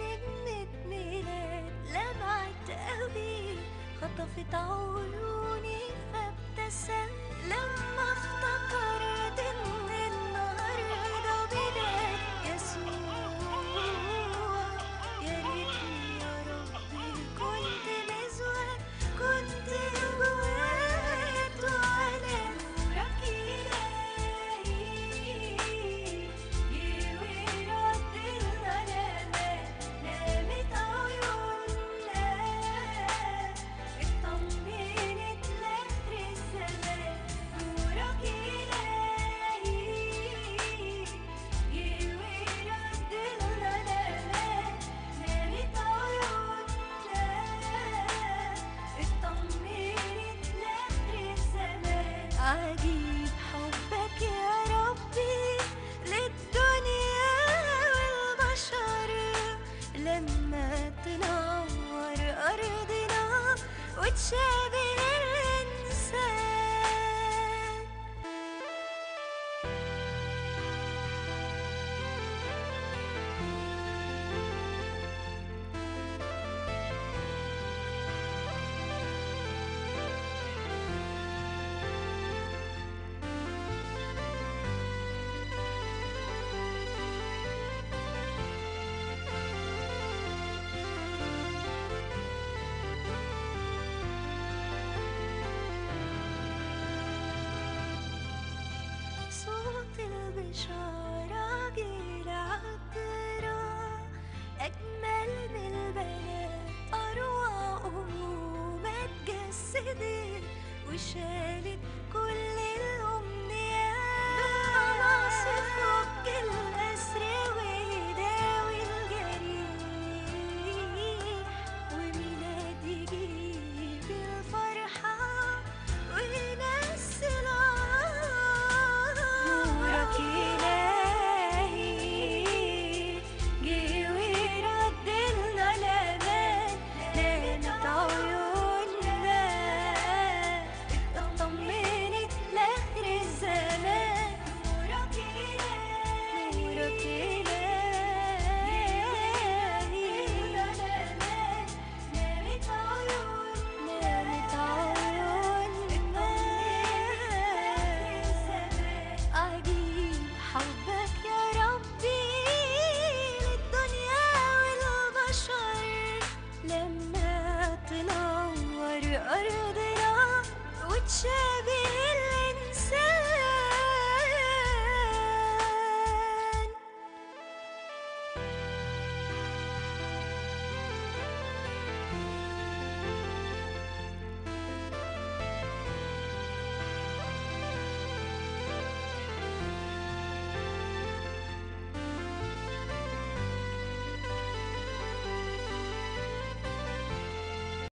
نجمة ميلاد لمعت قوي خطفت عيوني فات would say بشعرها جيل عطرة أجمل من البنات أروع ومتجسدين وشالت كل अर देना उच्च भी